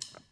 Yeah.